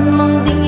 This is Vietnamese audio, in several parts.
vai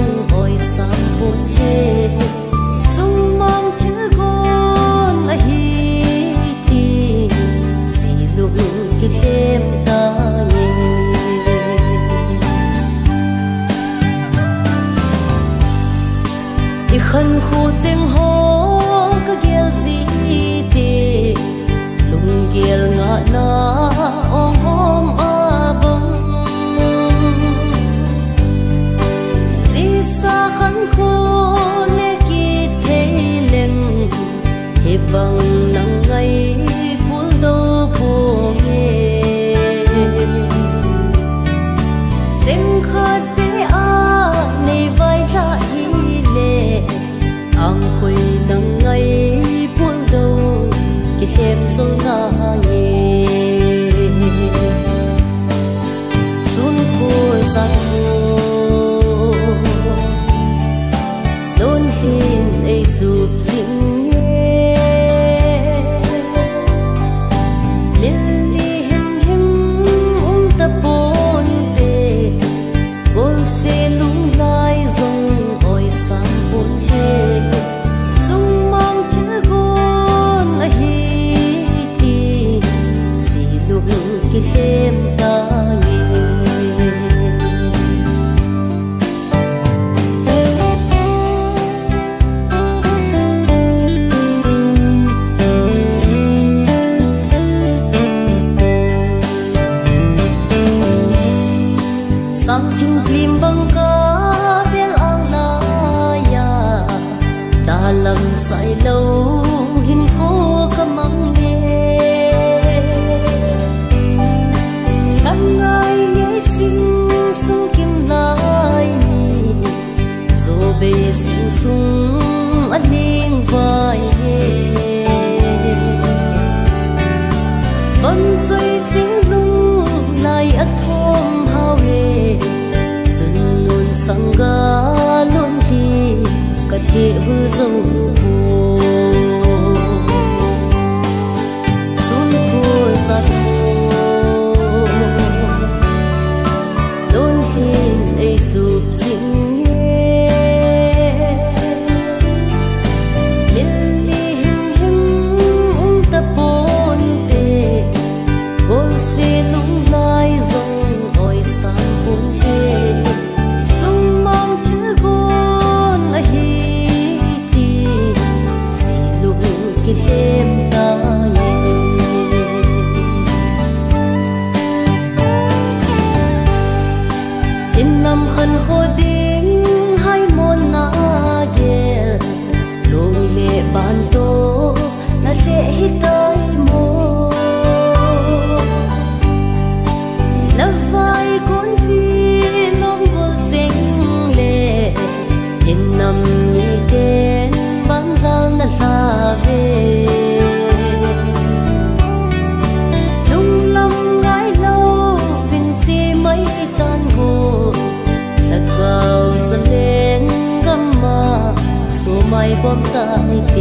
风。dài lâu hình khô có mong về căn ai nhớ xin sung kim lai rồi về xin sung anh niềng vai vẫn dây chính lung lại ắt thom hao hề. Dần dần sang ga luôn thì có thể hư dấu ความตายเก